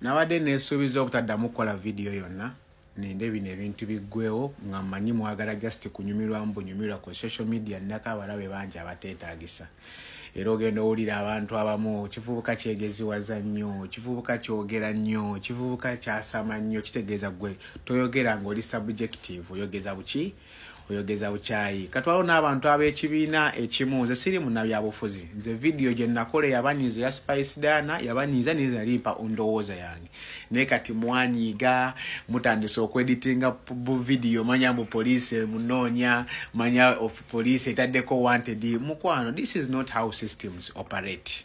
nabadde nesuubiza obutaddamu kukola vidiyo yonna nende bino ebintu biggwewo nga mmanyi mwagala just kunyumirwamu bunyumirwa ku social media nnako abalabe bangi abateetagisa era ogenda owulira abantu abamu kivubuka kyegeziwaza nnyo kivubuka kyogera nnyo kivubuka kyasama nnyo kitegeeza gwe toyogera ngaoli subjective. Oyogeza buki oyogeza bukyayi katwalo n'abantu ab'ekibiina ekimu nze siri munnabyabufuzi. Nze vidiyo gye nakola yabanyiza ya spice dana yabanyiza nize nalimpa ndowooza yange. Naye kati mwanyiga mutandise okweditinga buvidiyo manya mu poliisi munoonya manya of poliisi etaddeko wanted. Mukwano this is not how systems operate.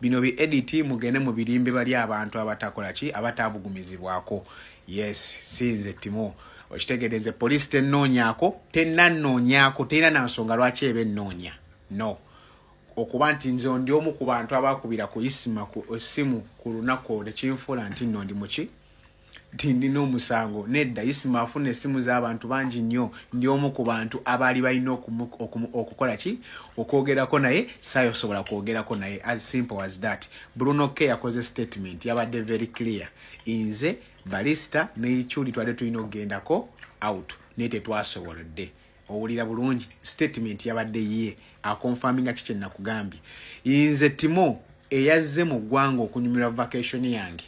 Bino bi edit mugende mu birimbe bali abantu abatakola ki? Abatabugumizibwako yes sinze timo okitegeereze poliisi tenoonyaako tenanoonyaako terina nansonga lwaki eba ennoonya no. Okuba nti nze ndi omu ku bantu abakubira ku isima ku essimu ku lunaku nekinfuula nti nno ndi muki ti ndina omusango nedda isima afuna essimu z'abantu bangi nnyo. Ndi omu ku bantu abaali balina okukola ki? Okwogerako naye saayosobola kwogerako naye as simple as that. Bruno k yakoze statement yabadde very clear. Nze balista neikyuli twadde tulina okugendako out naye tetwasobolodde owulira bulungi statement yabadde ye akonfaminga ki kyenakugambye nze timo eyazze mu ggwanga okunyumirwa vacation yange.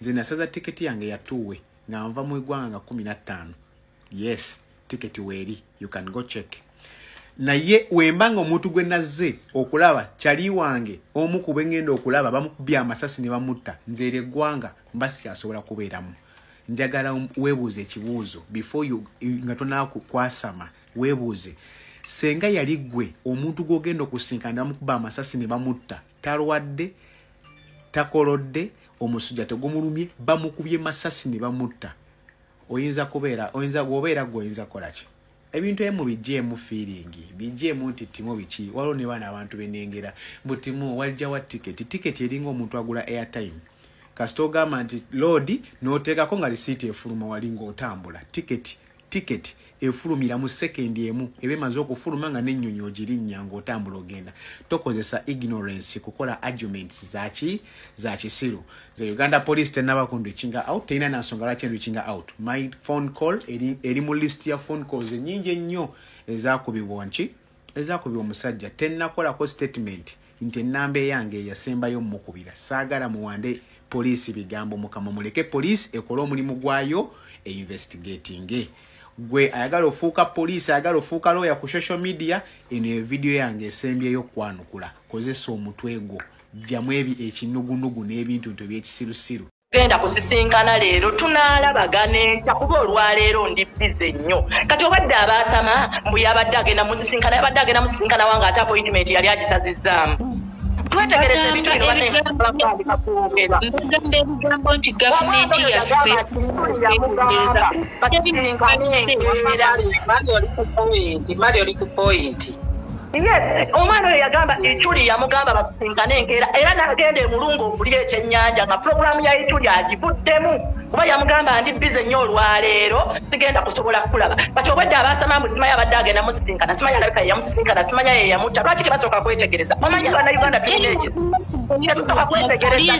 Nze nasaza tiketi yange yatuwe nga nva mu ggwanga nga 15 yes tiketi weeri you can go check naye wemba nga omuntu gwe nazze okulaba kyali wange omu ku bengenda okulaba bamukubye amasasi ne bamutta. Nzeera eggwanga mba sikyasobola kubeeramu. Njagala weebuuze ekibuuzo before nga tonakwasama weebuuze. Senga yali gwe omuntu gwogenda okusinkana ne bamukuba amasasi ne bamutta talwadde takolodde omusujja tegumulumye bamukubye masasi ne bamutta. Oyinza kubeera oyinza gwobeera gwe oyinza kukolaki ebintu emu bijjeemu feelingi bijjeemu nti timu biki? Waliwo ne baana abantu benengera mbu timu wajjawa tiketi tiketi eringa omuntu agula airtime. Kasita ogamba nti loodi n'oteekako nga lisiiti efuluma wali ng'otambula. Tiketi tiketi efulumira mu sekendi emu eba emaze okufuluma nga n'ennyonyi ogirinnya ng'otambula ogenda. Tokozesa ignorance kukola arguments zaki za kisiru. Ze uganda police tennabakundu ekinga out terina nansonga lwaki endu ekinga out? My phone call eri, eri mu list ya phone calls ennyingi ennyo. Ezakubibwa nki? Ezakubibwa omusajja. Tennakolako statement nti ennamba eyange eyasembayo mukubira saagala muwande poliisi bigambo mukama muleke poliisi ekole omulimu gwayo einvestigatinge gwe ayagala ofuuka poliisi ayagala ofuuka looya ku social media eno evidiyo yange esembyeyo okwanukula kozesa omutwe gwo. Jjamu ekinugunugu n'ebintu nti ebyekisirusiru. Genda kusisinkana leero tunaalabagana enkya kuba olwaleero ndi bize nnyo. Kati obadde abaasama mbu yabadde agenda musisinkana yabadde agenda musisinkana wange ate appointment yali agisazizzaamu twetegereza ebintu bino mbagamba ebigambo nti gavumenti yaffe mali oli ku pointi omwana oyo yagamba eculi yamugamba basisinkane enkeera era nagenda emulungu okuli ekyennyanja nga puroguramu ya eculi agivuddemu kuba yamugamba ndi bize nnyo olwaleero sigenda kusobola kulaba. Kati obwedde abasama mbu simanyi abadde agenda musisinkana simanyi alabika yeyamisisinkana simanya yeyamutta lwaki tebasooka kwetegereza? Omanyi abana uganda tulina ekizibu tetusooka kwetegereza.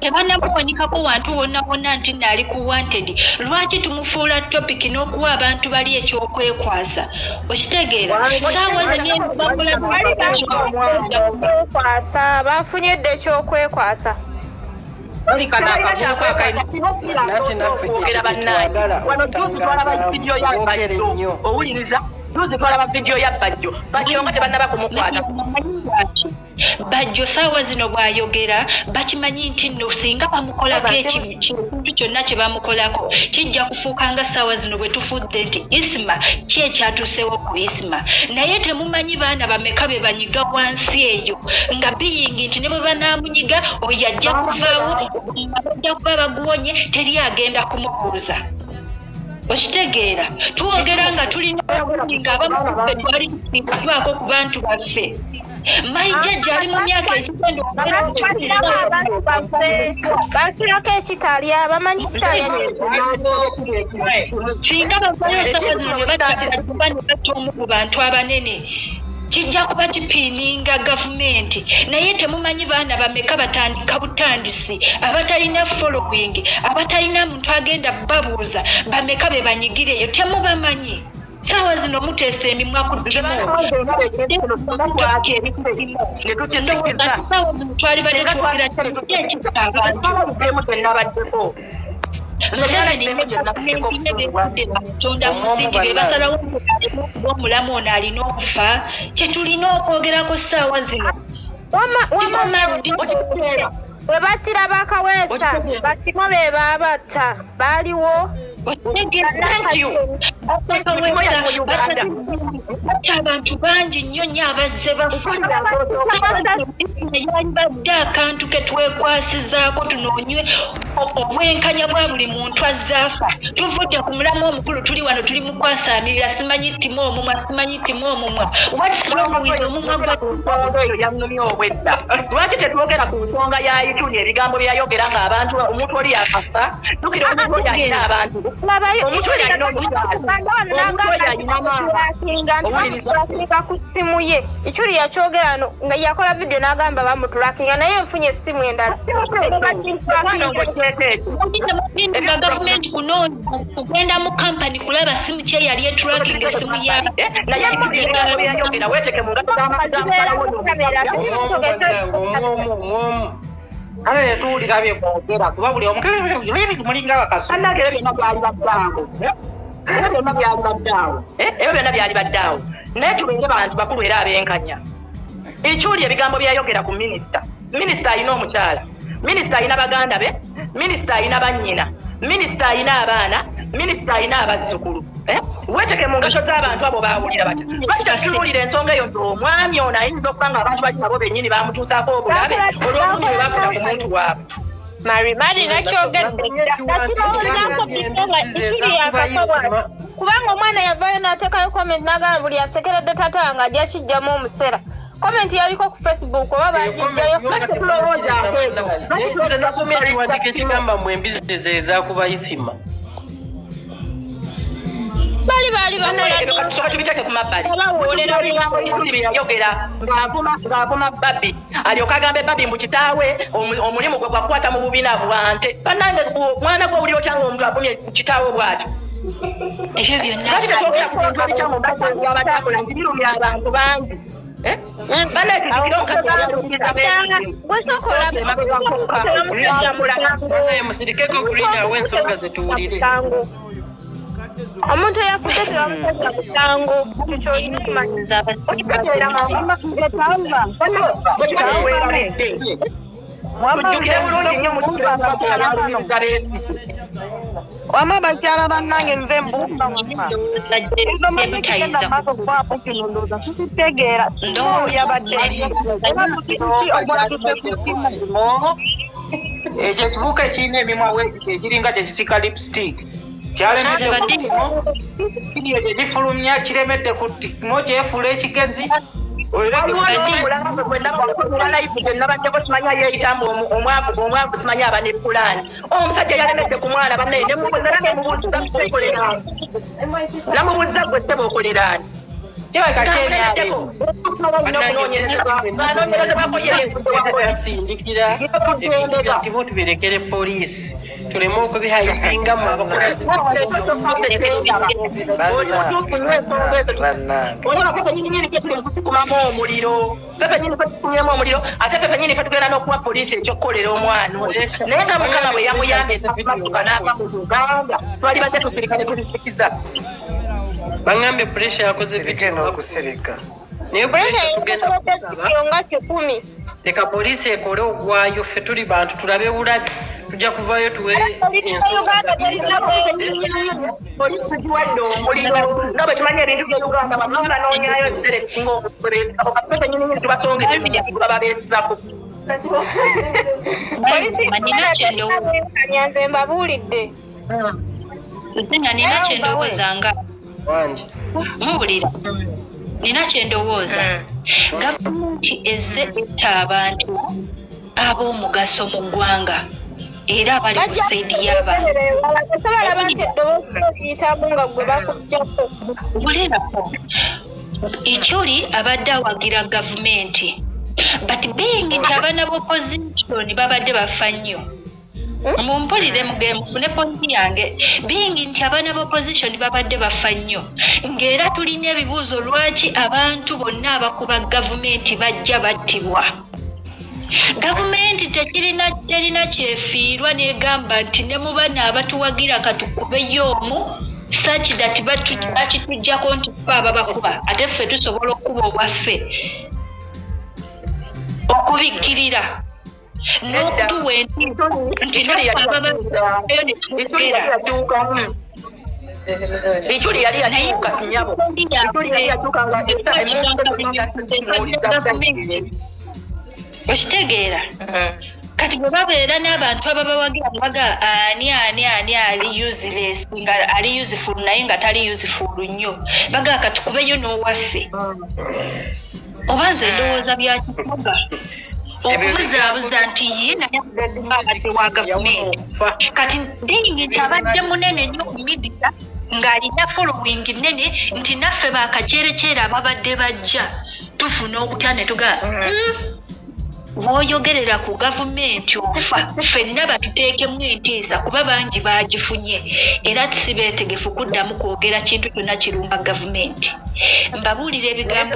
Tebanamuwanikako wantu wonna wonna nti naali ku wanted. Lwaki tumufuula topiki n'okuwa abantu bali ekyokwekwasa okitegeera. Saawa zenyekwasa bafunye dde ekyokwekwasa olikana akavubuka akainati naffe kyekitwagala okutangaza owuliriza tuzi twalaba vidiyo ya bajjo. Bajjo nga tebannaba kumukwata. Bajjo saawa zino bw'ayogera bakimanyi nti nno singa bamukolako ekintu kyonna kye bamukolako kijja kufuuka nga saawa zino bwe tufudde nti isima ki ekyatuusewo ku isima naye temumanyi baana bameka be banyiga wansi eyo? Nga biyingi nti ne bwe banaamunyiga oyo ajja kuvaawo bajja kuba baguwonye teri agenda kumubuuza okitegeera twogera nga tulina nga abamukube twali twako ku bantu baffe. Maijajja ali mu myaka ekigenda bakirako ekitalya bamanyi kitalya singa bavayo sawa zino ne batakuba ne batta omu ku bantu abanene kijja kuba kipiininga gavumenti. Naye temumanyi baana bameka batandika butandisi? Abatalina following abatalina muntu agenda babuuza bameka be banyigireyo temubamanyi? Saawa zino muteesa emimwa ku ttimu saawa zino twali badde twogera kiki basalawo omulamu ono alina okufa kyetulina okwogerako saawa zino bwe battira bakaweesa bakimo be baabatta baaliwo ate abantu bangi nnyo nnyo abazze bafayalibadde akantu ke twekwasizaako tunoonywe obwenkanya bwa buli muntu azze afa tuvudde ku mulamu omukulu tuli wano tuli mu kwasamirira simanyi ttimu omumwa simanyi ttimu omumwa watisiromwiza omumwa eyo yannumya obwedda lwaki tetwogera ku nsonga ya ituli ebigambo byayogera ng'abantu omuntu oli yakafa tukira omuntu oyo alina abantu maama tulakinga ku ssimu ye ekyuli yakyogera no nga yakola vidiyo n'agamba bamutulakinga naye enfunye essimu endala nga gavumenti kunoonya kugenda mu kampani kulaba simu kye yali etulakinga essimu yabe kale netuwulira byekwogera kuba buli omukalemulinga bakasu. Annange ebyo byonna byali baddaawo ebyo byonna byali baddaawo ebyo byonna byali baddaawo naye tubeere bantu bakulu era abenkanya. Ekyuli ebigambo byayogera ku minisita. Minisita alina omukyala. Minisita alina baganda be. Minisita alina bannyina. Minisita alina abaana minisita alina abazzukulu weeteke mu ngasho z'abantu abo bawulira batya? Lwaki tetutunuulira ensonga eyo omwami ono ayinza okuba nga abantu bali nabo bennyini bamutuusaako obulabe olw'obulumi bwe bafuna ku muntu waabwe? Mari mari nakyogedde. nakirowoozaako bidde nga ekiri yakasobwa kubanga omwana yavayo n'ateekayo comment n'agamba buli asekeredde tata nga ajja kijjamu omusera. Comment yaliko ku facebook oba bagijjayo nasomye ekiwandiiko ekigamba mu embizi ze ezakuba isima bali baali katusooka tubiteeke ku mabbali ekituli byeyayogera ng'avuma babbi alyoka agambe babbi mbu kitaawe omu- omulimu gwe gwakukwata mu bubina bwante bannange mwana gwe owulira otya ngaomuntu agumye kitaawe bw'atyo? Ebyo byonna lwaki tetwogera ku bintu ebikyamu omukazi wabadde akola? Nti birumya abantu bangi. Bwesokola naye musirikeko kulinawo ensonga zetuwulire omuntu eyakutekera omukazi akusango ekyo kyolina okumanya tujjukire bulungi nnyo mukialumiriza beesi. Wama bakyala bannange nze mbuuka ebutayinza maaso kwako kino ndowooza tukitegeera oyo yabadde ogwatutte ku simu ekyo ekibuuka ekirina emimwa weekiti ekiringa tekisika lipstick kyalemedde gifulumya kiremedde ku ttimo kyefuula ekigezi. Nabaddeko simanyi ayeyitambu omwavu simanyi aba ne pulaani omusajja yalemedde ku mwana okolerani namubuuza gwe sseba okolerani kirabika kyenyabe anoonyerezebwako yasindikira ebintu nti bo tubirekere poliisi tuleme okubihayizinga mu olaba fefe nyini nyini fe tuli mukusikumamu omuliro fefe nyini fe tukunyemu omuliro ate fefe nyini fe tugenda n'okuwa poliisi ekyokukolera omwana naye nga mukama bwe yamuyambye esamatuka n'ava mu uganda twali badde tusirika ne tulisikiza baŋŋambye puresha yakoze n'okusirika naye puresha tugenda kusaba nga kikumi leka poliisi ekole ogwayo ffe tuli bantu tulabe bulabi tujja kuvayo tuwe ensonga poliisi tugiwadde omuliro nga bwe tumanyi ebintu bye uganda bano banoonyayo ebiseera ebisinga okubeesizaako kati fefe nyini nyini tubasongedde ebintu baba beesizako kanya nze mbabuulidde nga nina kyendowooza nga wangi muwulira nina kyendowooza gavumenti ezze etta abantu ab'omugaso mu ggwanga era abali ku saidi gwe bakuggyako bulerako ekyoli abadde awagira gavumenti but being nti abaana b'opposition babadde bafa nnyo mumpulire mufune pointi yange. Being nti abaana b'opposition babadde bafa nnyo. Ng'era tulina ebibuuzo lwaki abantu bonna abakuba gavumenti bajja battibwa? Gavumenti terina kyefiirwa negamba nti ne mu bana abatuwagira katukubeyo omu such that bakitujjako nti fe ababakuba ate ffe tusobola okuba obwaffe. Okubikkirira n'okutuwa ijuli yali yakyuka sinyabo ijuli yali yakyuka nga okitegeera kati bwe babeera n'abantu ababawagira baga ani ani ani ali useless nga ali useful naye nga tali useful nnyo. Bagaa katukubeyo n'owaffe. Oba nze ndowooza byakikuga okubuzaabuza nti ye naye abadde wa gavumenti kati ndingi nti abadde munene nnyo ku midia ng'alina following nene nti naffe bakacereceere ababadde bajja tufuna okutya ne tugaa bw'oyogerera ku gavumenti ofa ffenna batuteekemu entiisa kuba bangi bagifunye era tisibeetegefu kuddamu kwogera kintu kyonna kirumba gavumenti. Mbabuulira ebigambo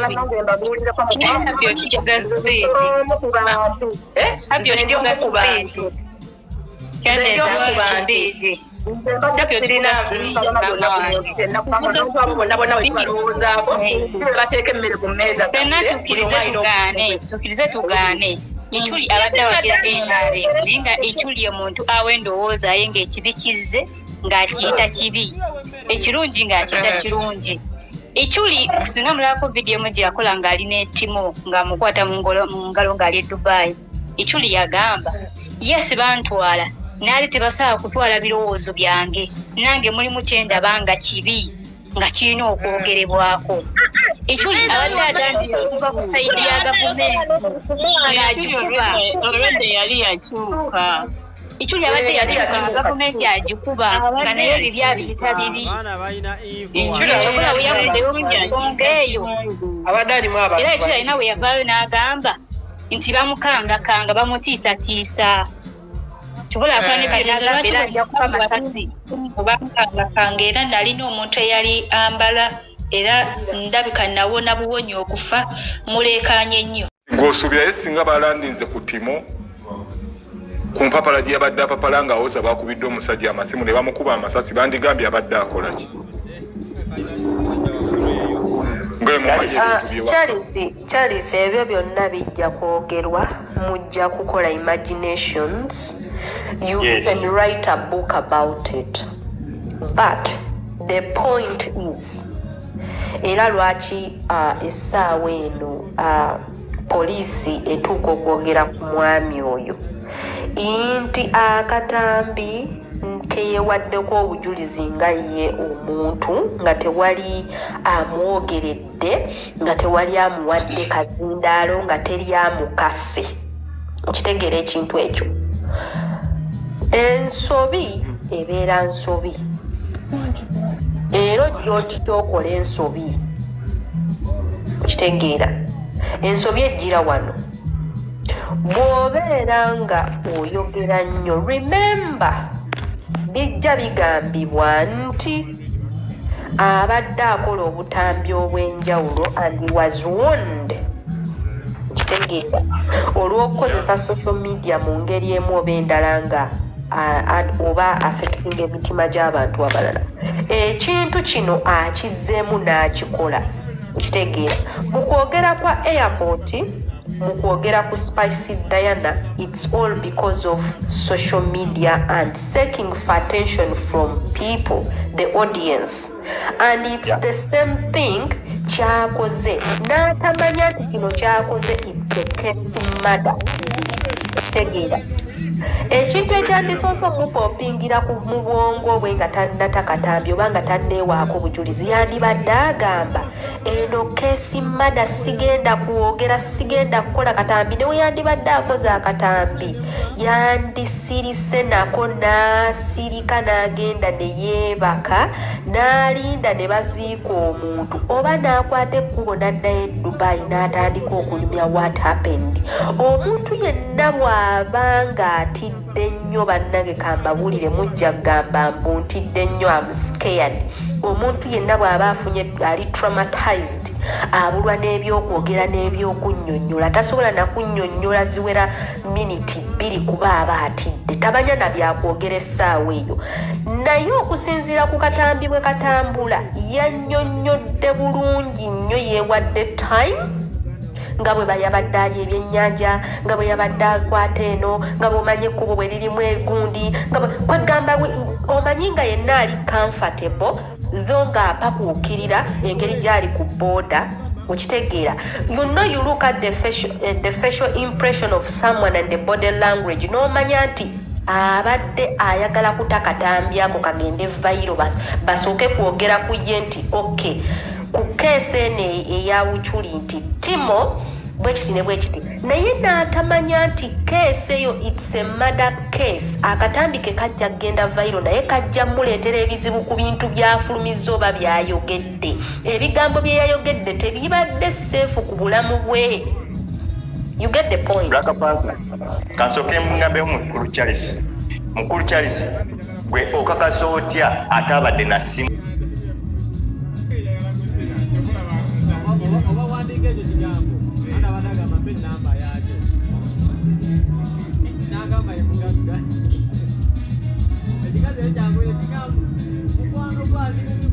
tukirize tugaane ekyuli abadde awagira nrm naye nga ekyuli omuntu awa endowooza ye ngaekibi kizze ng'akiyita kibi ekirungi ng'akiyita kirungi ekyuli singa mulabako vidiyo emu gyeyakola ng'alina etimo ng'amukwata mu ngalo ng'ali e dubayi ekyuli yagamba yesi bantwala naali tebasobola kutwala birowoozo byange. Nange mulimu kyendaba nga kibi nga kirina okwogerebwako. Ekyuli abadde atandise okuva ku sayidi ya gavumenti. ng'agikuba olwedde yali yakyuka ekyuli abadde yakyuka gavumenti agikuba nga naye ebibi abiyita bibi. Ekyokola bwe yavuddeyo mu nsonga eyo. era ekyuli alina bwe yavaayo n'agamba nti bamukangakanga bamutiisatiisa obakangakanga era nalina omuntu eyali ambala era ndabika nawona buwonyi okufa mulekanye nnyo. Ng'osuubirayo singa balandinze ku timo ku mpapala gye yabadde apapala ng'awoza bakubidde omusajja amasimu ne bamukuba amasasi bandigambye abadde akola ki? Charles ebyo byonna bijja kwogerwa. Mujja kukola imaginations you yes. can write a book about it. But the point is era lwaki uh, essaawa eno uh, poliisi etuuka okwogera ku mwami oyo? Nti akatambi keyewaddeko obujulizi nga ye omuntu nga tewali amwogeredde nga tewali amuwadde kazindaalo nga teri amukase. Okitegeera ekintu ekyo ensobi ebeera nsobi. Era ojja okityokola ensobi okitegeera. Ensobi ejjira wano. Bw'obeera nga oyogera nnyo remember bijja bigambibwa nti abadde akola obutambi obw'enjawulo and was warned kitegeera olw'okukozesa social media mu ngeri emu oba endala nga oba affecting emitima gy'abantu abalala. Ekintu kino akizzeemu n'akikola. Okitegeera mu kwogera kwa airport mu kwogera ku spicy diana it's all because of social media and seeking for attention from people the audience. And it's yeah. the same thing kyakoze. N'atamanya nti kino kyakoze it's a case murder okitegeera ekintu ekyandisoose omupopingira ku mu bwongo bwe nga tannatakatambi oba nga tanneewaako bujulizi yandibadde agamba eno keesi mada sigenda kwogera sigenda kukola katambi. Newe yandibadde akoze akatambi yandisirise nako n'asirika n'agenda ne yeebaka n'alinda ne baziika omuntu oba n'akwata ekkubo n'addayo e dubayi n'atandika okunyumya what happened. Omuntu yenna bw'aba ng'atidde nnyo bannage kambabulire mujja kugamba mbu ntidde nnyo am scared. Omuntu yenna bw'aba afunye ali traumatized abulwa n'ebyokwogera n'ebyokunnyonnyola tasobola nakunnyonnyola ziwera miniti bbiri kuba aba atidde. Tabanya na byakwogera essaawa eyo. Naye okusinziira ku katambi bwe katambula yannyonnyodde bulungi nnyo yeewadde time nga bwe bayabadde ali ebyennyanja nga bwe yabadde akwata eno nga bw'omanyi ekkubo bwe lirimu egundi kwegamba omanyi nga yenna ali comfortable tho ng'apakuukirira engeri gy'ali ku booda okitegeera. You know you look at the facial, uh, the facial impression of someone and the body language n'omanya nti abadde ayagala kutakatambi ako kagende vairo bas- basooke kwogera ku ye nti okay ku keesi eno eya buculi nti timo bwekiti ne bwekiti naye n'atamanya nti keesi eyo its a murder case. Akatambi ke kajja kgenda vairo naye kajja muleetera ebizibu ku bintu byafulumizza oba byayogedde. Ebigambo bye yayogedde tebibadde seefu ku bulamu bwe. You get the point. Kansoke ngambeho mukulu Charles. Mukulu Charles gwe okakasa otya ate abadde na simu mukwano